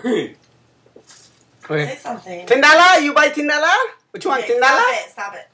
Okay. Say something. Ten dollar? You buy ten dollar? What you want? Okay, Ten dollar? Stop it. Stop it.